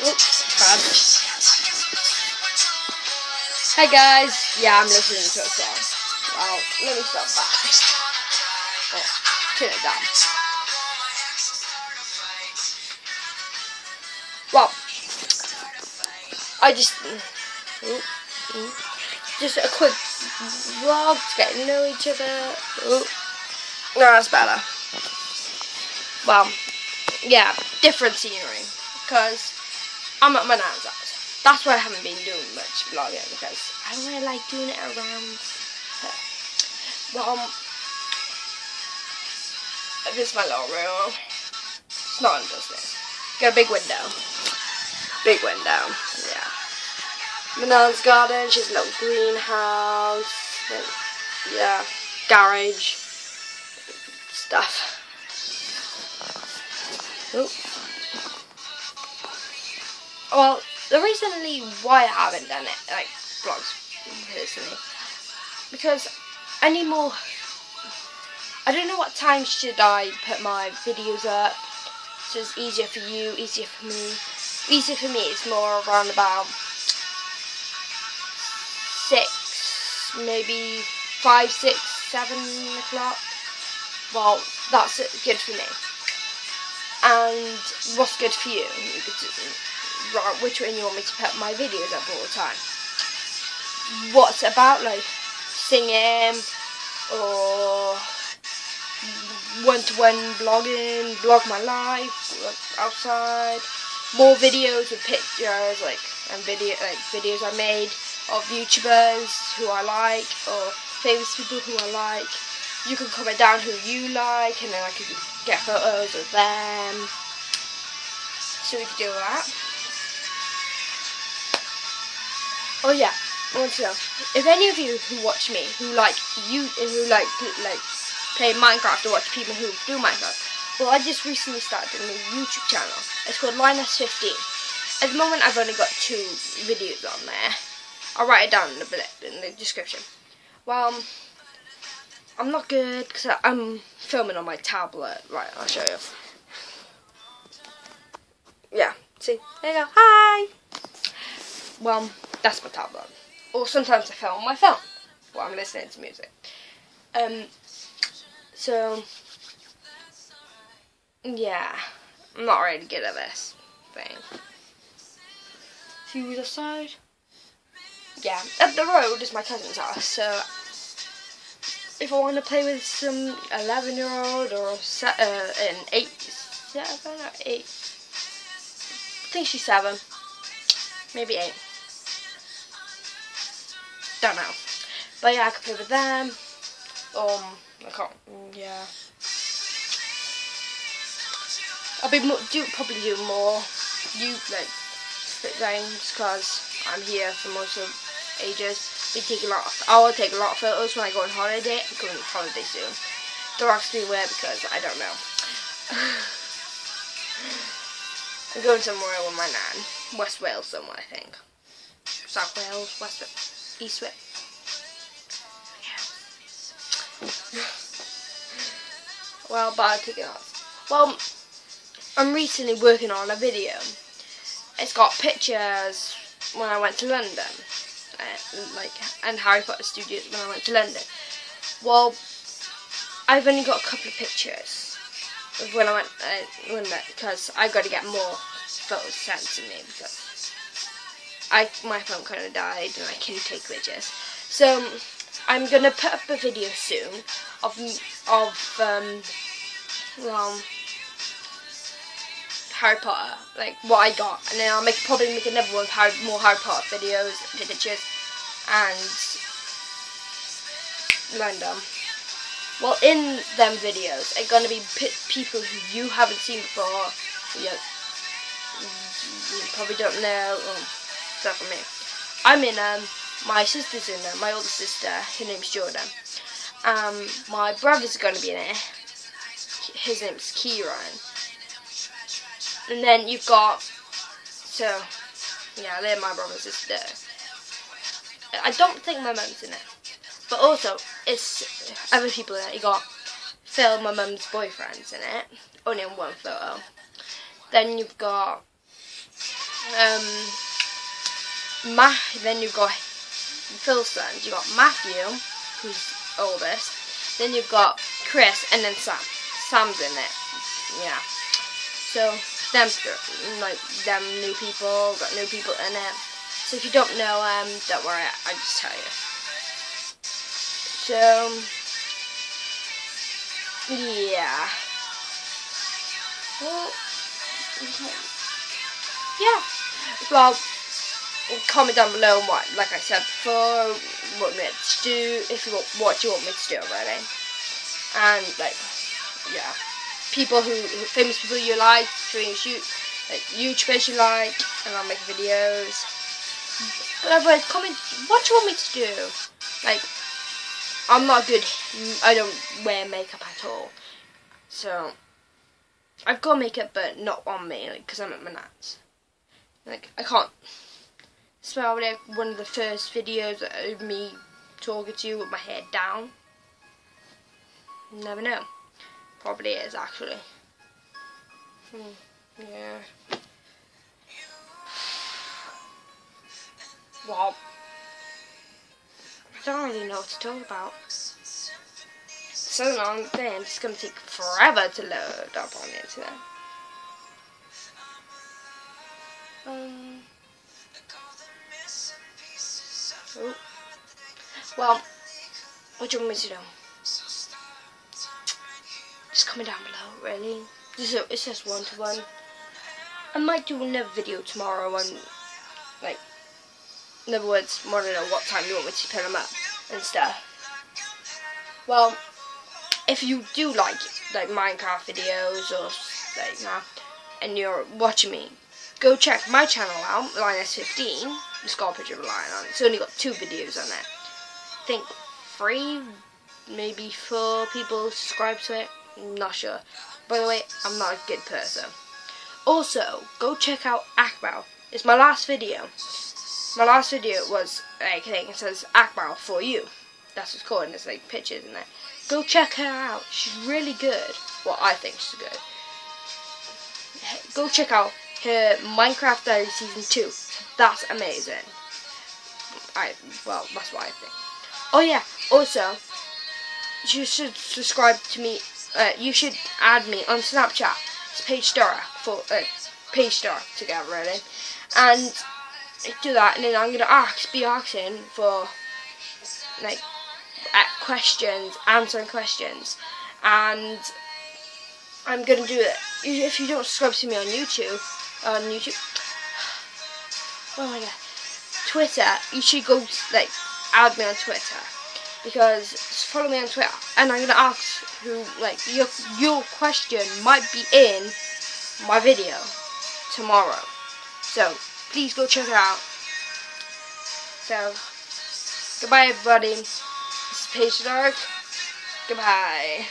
Oops. Hey guys, yeah, I'm listening to a song. Well, let me stop that. Oh, turn it down. Well, I just, ooh, ooh, just a quick vlog to get to know each other. Ooh. No, that's better. Well, yeah, different scenery because I'm at my nan's house. That's why I haven't been doing much vlogging because I don't really like doing it around her. Well, um, this is my little room. It's not interesting. Got a big window. Big window. Yeah. My nan's garden. She's a little greenhouse. Yeah. Garage. Stuff. Oop. Well, the reason why I haven't done it, like vlogs personally, because I need more. I don't know what time should I put my videos up, so it's easier for you, easier for me. Easier for me it's more around about six, maybe five, six, seven o'clock. Well, that's good for me. And what's good for you? Right, which one you want me to put my videos up all the time? What's about like singing or one-to-one blogging, blog my life outside, more videos with pictures like and video like videos I made of YouTubers who I like or famous people who I like. You can comment down who you like and then I can get photos of them. So we can do that. Oh yeah, I want to know if any of you who watch me who like you who like like play Minecraft or watch people who do Minecraft. Well, I just recently started a new YouTube channel. It's called LionNess15. At the moment, I've only got two videos on there. I'll write it down in the in the description. Well, um, I'm not good because I'm filming on my tablet. Right, I'll show you. Yeah, see, there you go. Hi. Well, that's my tablet. Or sometimes I film on my phone while I'm listening to music. Um, so, yeah, I'm not really good at this thing. See the side? Yeah, up the road is my cousin's house, so if I want to play with some 11 year old or se uh, an 8, 7 or 8, I think she's 7, maybe 8. Don't know. But yeah, I could play with them. Um, I can't, yeah. I'll be do probably do more you like fit games because I'm here for most of ages. We take a lot. Of, I will take a lot of photos when I go on holiday. I'm going on holiday soon. Don't ask me where because I don't know. I'm going somewhere with my nan. West Wales somewhere, I think. South Wales, West Wales, East Wales. well, take it off. Well, I'm recently working on a video. It's got pictures when I went to London, uh, like and Harry Potter Studios when I went to London. Well, I've only got a couple of pictures of when I went uh, when because I've got to get more photos sent to me because I my phone kind of died and I can't take pictures. So I'm gonna put up a video soon of of um well Harry Potter, like what I got, and then I'll make probably make another one of Harry, more Harry Potter videos, pictures, and random. Well, in them videos, are gonna be people who you haven't seen before. You, you probably don't know um, stuff from me. I'm in um my sister's in there, my older sister. Her name's Jordan. Um, my brother's gonna be in it. His name's Kieran and then you've got, so, yeah, they're my brother and sister. I don't think my mum's in it. But also, it's other people in it. You got Phil, my mum's boyfriend's in it. Only in one photo. Then you've got um, Ma then you've got Phil's. You've got Matthew, who's oldest. Then you've got Chris, and then Sam. Sam's in it. Yeah. So them like them new people got new people in it. So if you don't know, um, don't worry, I just tell you. So yeah. Well, yeah. Well, comment down below what, like I said before, what me to do, if you want, what you want me to do already. And, like, yeah. People who, famous people you like, famous you, like, YouTubers you like, and I'll make videos. But comment what you want me to do. Like, I'm not good, I don't wear makeup at all. So, I've got makeup, but not on me, like, because I'm at my nuts. Like, I can't. It's probably like one of the first videos of me talking to you with my head down. never know. Probably is, actually. Hmm, yeah. Well, I don't really know what to talk about. So long thing, it's to take forever to load up on the internet. Um, oh. Well, what do you want me to do? Just comment down below, really. This is, it's just one to one. I might do another video tomorrow on, like, in other words, want to know what time you want me to put them up and stuff. Well, if you do like like Minecraft videos or like that, and you're watching me, go check my channel out, LionNess15, the skull picture lion on. It's only got two videos on it. I think three, maybe four people subscribe to it. Not sure. By the way, I'm not a good person. Also, go check out Aphmau. It's my last video. My last video was like think It says Aphmau for you. That's what's called, and there's like pictures in there. Go check her out. She's really good. Well, I think she's good. Go check out her Minecraft Diary Season 2. That's amazing. I well, that's what I think. Oh yeah, also, you should subscribe to me. Uh, you should add me on Snapchat. It's Page Star for uh, Page Star together, really. And do that, and then I'm gonna ask, be asking for like questions, answering questions, and I'm gonna do it. If you don't subscribe to me on YouTube, on YouTube. Oh my god. Twitter, you should go like add me on Twitter because follow me on Twitter and I'm gonna ask who like your your question might be in my video tomorrow. So please go check it out. So goodbye everybody. This is Page Dark. Goodbye.